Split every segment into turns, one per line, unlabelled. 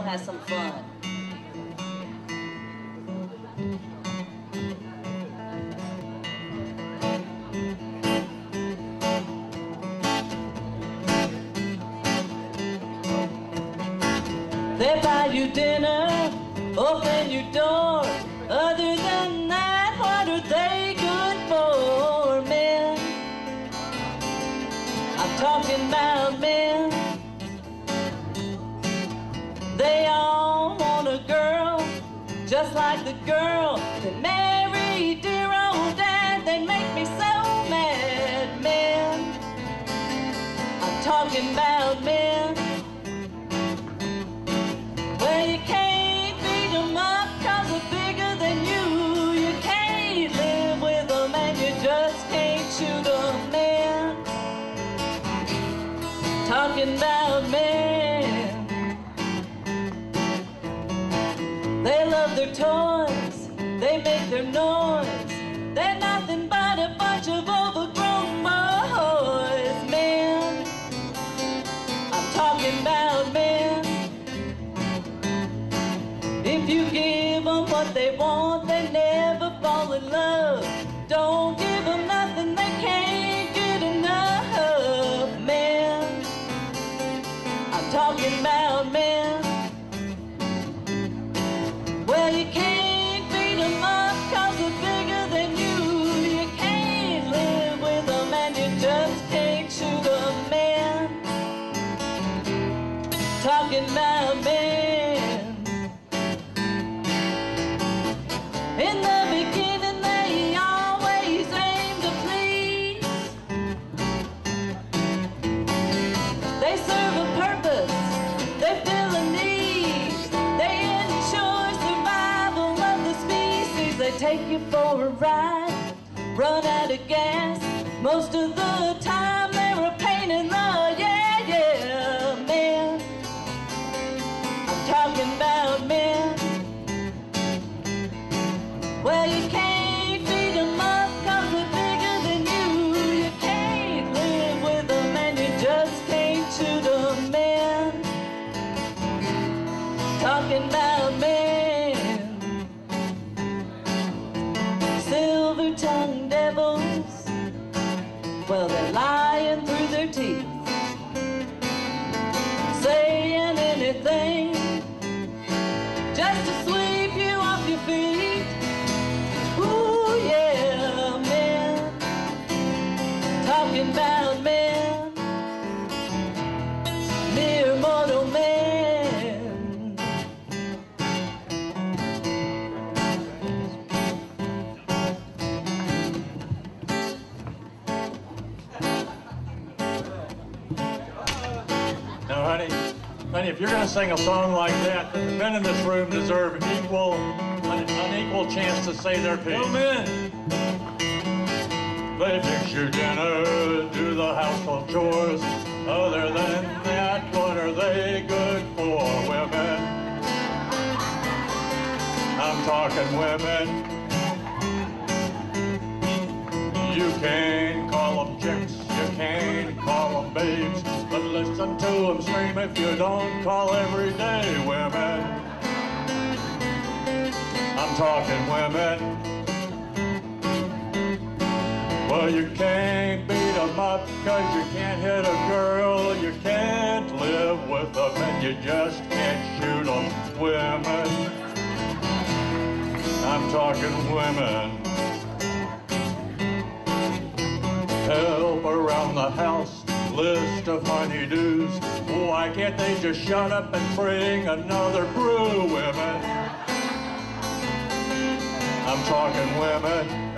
gonna have some fun. They buy you dinner, open your door. Other than that, what are they just like the girl that married dear old dad. They make me so mad, men. I'm talking about men. Well, you can't beat 'em up cause they're bigger than you. You can't live with 'em and you just can't shoot 'em, man. Talking about toys, they make their noise. They're nothing but a bunch of overgrown boys, man. I'm talking about men. If you give them what they want, they take you for a ride, run out of gas. Most of the time, they're a pain in the yeah, yeah, man. I'm talking about men. Well, you can't beat 'em up cause they're bigger than you. You can't live with them and you just can't shoot 'em, man. Talking about Silver tongued devils. Well, they're lying
honey, if you're gonna sing a song like that, the men in this room deserve equal, an, equal chance to say their piece.
men.
They fix your dinner, do the household chores. Other than that, what are they good for, women? I'm talking women. You can't call them chicks, you can't call them babes, listen to them scream if you don't call every day women. I'm talking women. Well, you can't beat 'em up cause you can't hit a girl, you can't live with them, and you just can't shoot 'em, women. I'm talking women. Help around the house, list of honeydews. Why can't they just shut up and bring another brew, women? I'm talking women.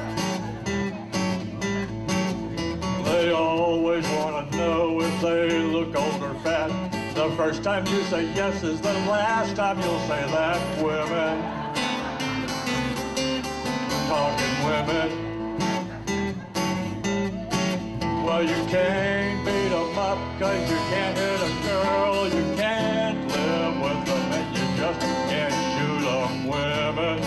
They always want to know if they look old or fat. The first time you say yes is the last time you'll say that, women. Talking women. Well, you can't up, cause you can't hit a girl, you can't live with them, and you just can't shoot on women.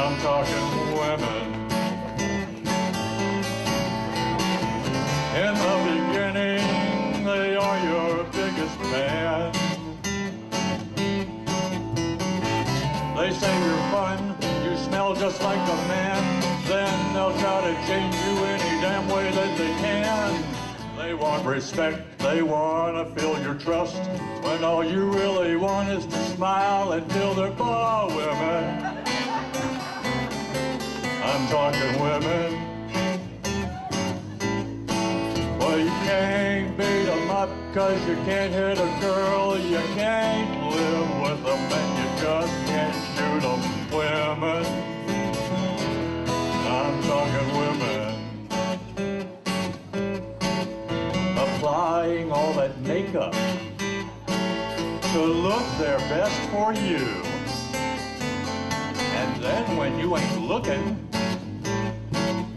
I'm talking women. In the beginning, they are your biggest fan. They say you're fun, you smell just like a man, then they'll try to change you any damn way that they can. They want respect, they want to feel your trust. When all you really want is to smile and feel their ball women. I'm talking women. Well, you can't beat them up cause you can't hit a girl. You can't live with them and you just can't shoot them. Women. I'm talking women. All that makeup to look their best for you. And then when you ain't looking,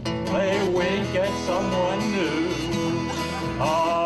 they wink at someone new. Ah.